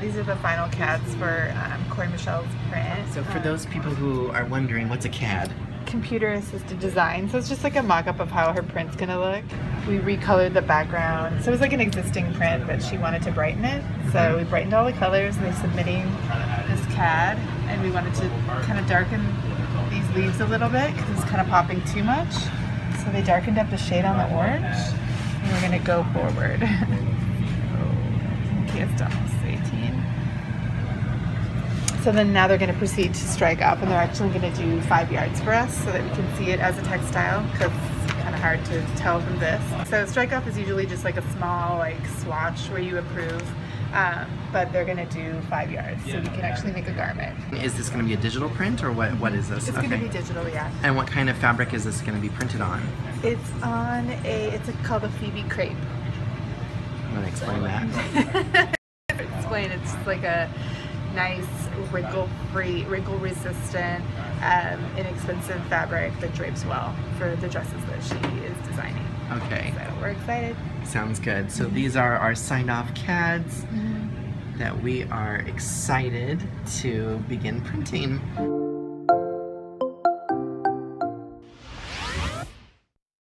These are the final CADs for um, Cori Michelle's print. So for Um, those people who are wondering, what's a CAD? computer assisted design. So it's just like a mock-up of how her print's gonna look. We recolored the background. So it was like an existing print, but she wanted to brighten it. So we brightened all the colors and they're submitting this CAD and we wanted to kind of darken these leaves a little bit because it's kind of popping too much. So they darkened up the shade on the orange and we're gonna go forward. okay, it's 18. So then now they're going to proceed to strike up and they're actually going to do five yards for us so that we can see it as a textile because it's kind of hard to tell from this. So strike up is usually just like a small like swatch where you approve, um, but they're going to do five yards so we can actually make a garment. Is this going to be a digital print or what? What is this? It's going to be digital, yeah. And what kind of fabric is this going to be printed on? It's on a, it's a, called a Phoebe crepe. I'm going to explain that. explain it's like a nice wrinkle free wrinkle resistant um, inexpensive fabric that drapes well for the dresses that she is designing Okay, so we're excited sounds good. So these are our sign-off CADs that we are excited to begin printing.